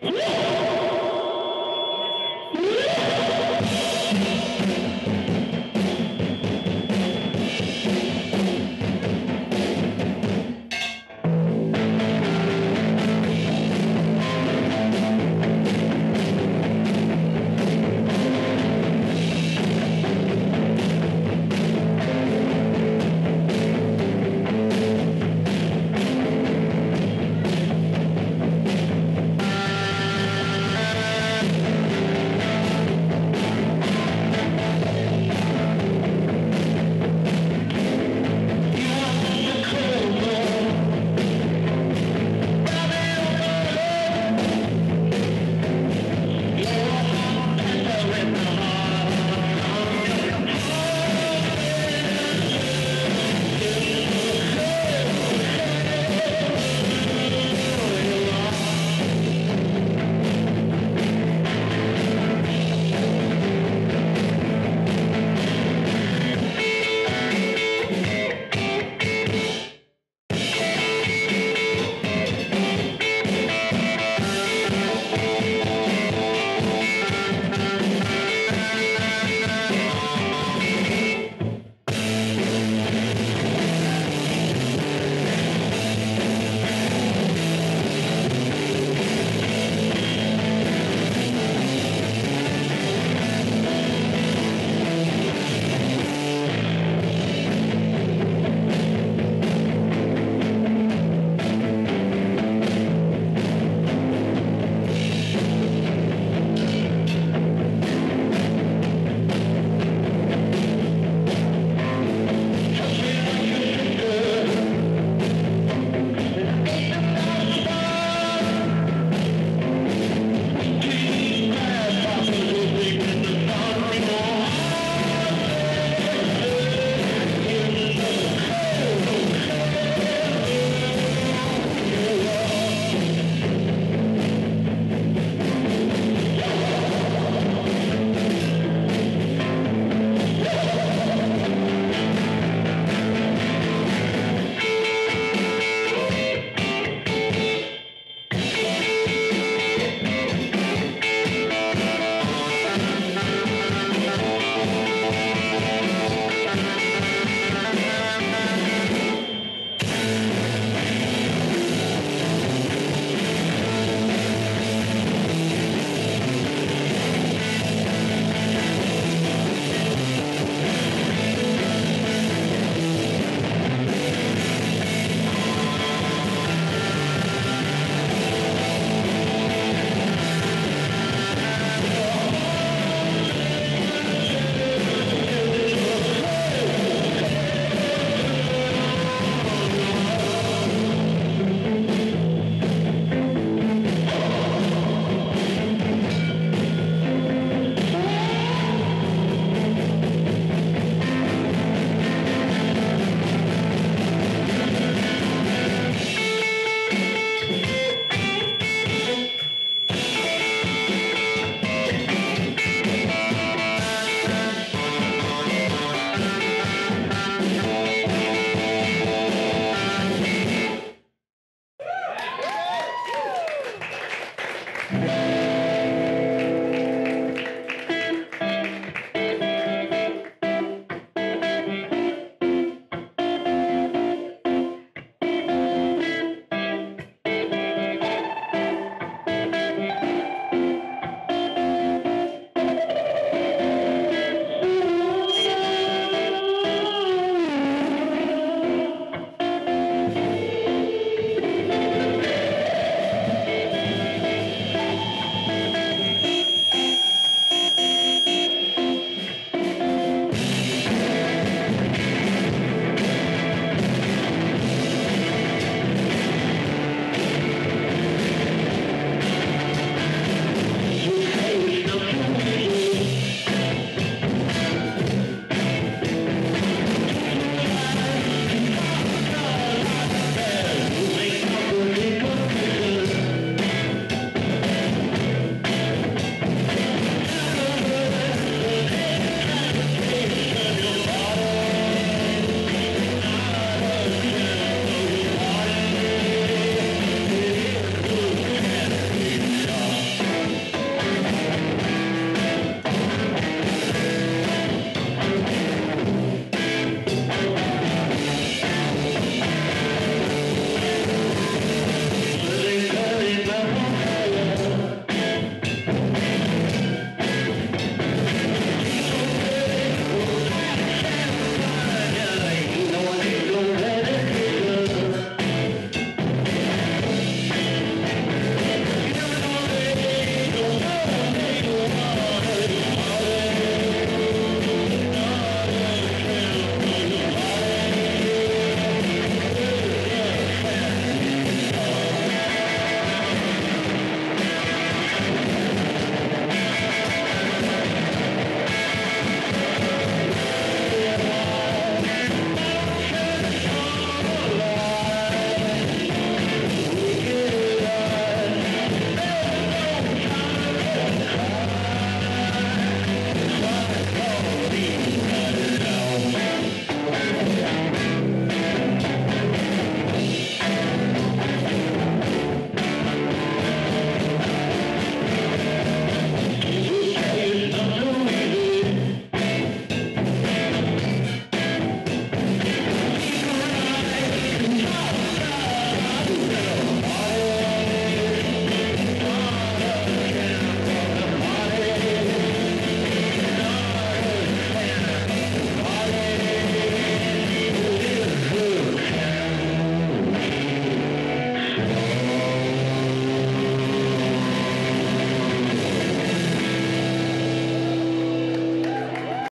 Yeah.